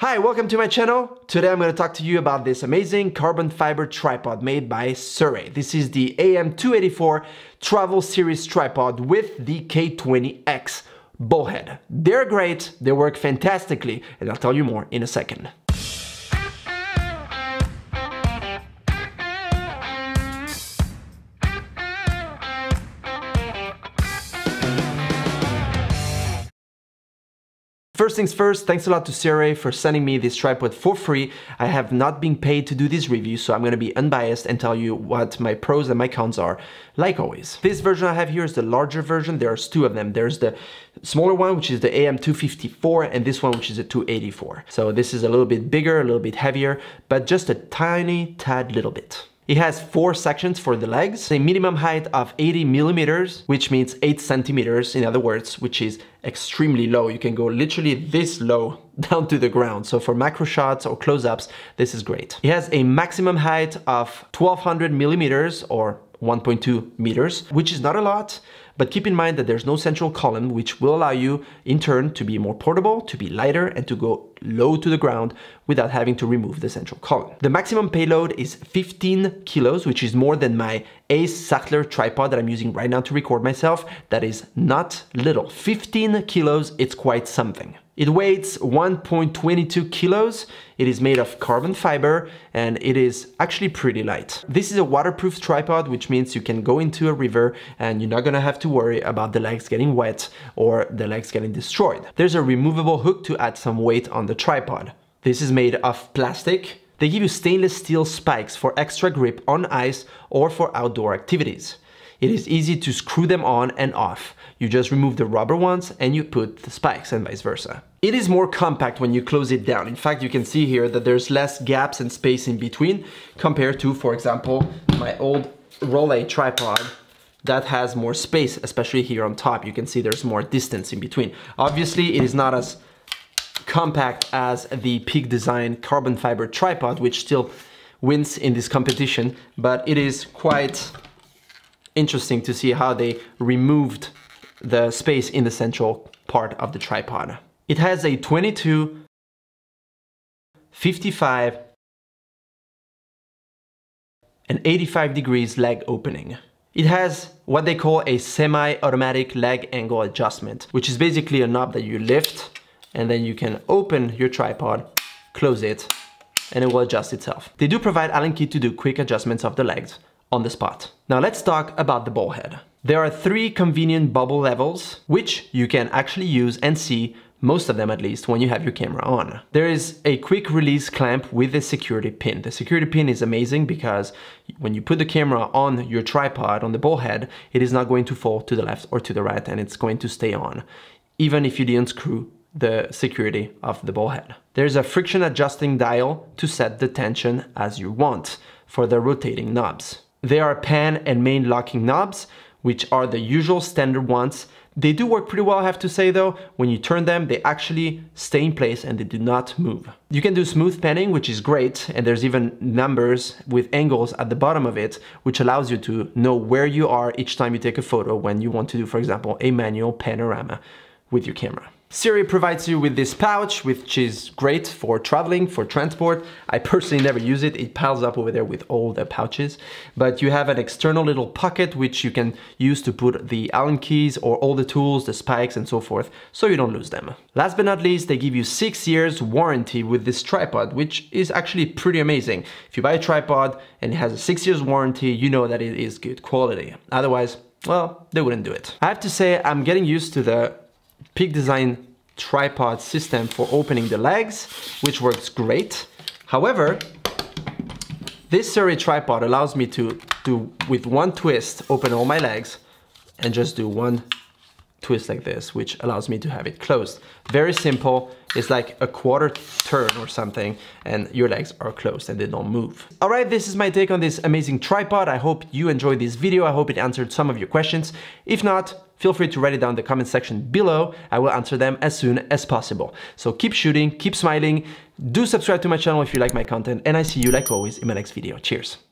Hi, welcome to my channel. Today I'm going to talk to you about this amazing carbon fiber tripod made by Sirui. This is the AM284 Travel Series tripod with the K20X ballhead. They're great, they work fantastically, and I'll tell you more in a second. First things first, thanks a lot to Sirui for sending me this tripod for free. I have not been paid to do this review, so I'm gonna be unbiased and tell you what my pros and my cons are, like always. This version I have here is the larger version. There's two of them. There's the smaller one, which is the AM254, and this one, which is a 284. So this is a little bit bigger, a little bit heavier, but just a tiny tad little bit. It has four sections for the legs, a minimum height of 80 millimeters, which means 8 centimeters in other words, which is extremely low. You can go literally this low down to the ground. So for macro shots or close-ups, this is great. It has a maximum height of 1200 millimeters or 1.2 meters, which is not a lot, but keep in mind that there's no central column, which will allow you in turn to be more portable, to be lighter, and to go low to the ground without having to remove the central column. The maximum payload is 15 kilos, which is more than my Ace Sachtler tripod that I'm using right now to record myself. That is not little. 15 kilos, it's quite something. It weighs 1.22 kilos. It is made of carbon fiber and it is actually pretty light. This is a waterproof tripod, which means you can go into a river and you're not gonna have to worry about the legs getting wet or the legs getting destroyed. There's a removable hook to add some weight on the tripod. This is made of plastic. They give you stainless steel spikes for extra grip on ice or for outdoor activities. It is easy to screw them on and off. You just remove the rubber ones and you put the spikes and vice versa. It is more compact when you close it down. In fact, you can see here that there's less gaps and space in between compared to, for example, my old Rollei tripod that has more space, especially here on top. You can see there's more distance in between. Obviously, it is not as compact as the Peak Design carbon fiber tripod, which still wins in this competition, but it is quite interesting to see how they removed the space in the central part of the tripod. It has a 22, 55, and 85 degrees leg opening. It has what they call a semi-automatic leg angle adjustment, which is basically a knob that you lift and then you can open your tripod, close it, and it will adjust itself. They do provide Allen key to do quick adjustments of the legs on the spot. Now let's talk about the ball head. There are three convenient bubble levels, which you can actually use and see most of them at least, when you have your camera on. There is a quick release clamp with a security pin. The security pin is amazing because when you put the camera on your tripod, on the ball head, it is not going to fall to the left or to the right and it's going to stay on, even if you didn't screw the security of the ball head. There's a friction adjusting dial to set the tension as you want for the rotating knobs. There are pan and main locking knobs, which are the usual standard ones. They do work pretty well, I have to say though. When you turn them, they actually stay in place and they do not move. You can do smooth panning, which is great, and there's even numbers with angles at the bottom of it, which allows you to know where you are each time you take a photo when you want to do, for example, a manual panorama with your camera. Sirui provides you with this pouch, which is great for traveling, for transport. I personally never use it. It piles up over there with all the pouches. But you have an external little pocket, which you can use to put the Allen keys or all the tools, the spikes and so forth, so you don't lose them. Last but not least, they give you six years warranty with this tripod, which is actually pretty amazing. If you buy a tripod and it has a six years warranty, you know that it is good quality. Otherwise, well, they wouldn't do it. I have to say, I'm getting used to the Peak Design tripod system for opening the legs, which works great. However, this Sirui tripod allows me to do with one twist, open all my legs and just do one twist like this, which allows me to have it closed. Very simple. It's like a quarter turn or something and your legs are closed and they don't move. All right, this is my take on this amazing tripod. I hope you enjoyed this video. I hope it answered some of your questions. If not, feel free to write it down in the comment section below. I will answer them as soon as possible. So keep shooting, keep smiling. Do subscribe to my channel if you like my content and I see you like always in my next video. Cheers.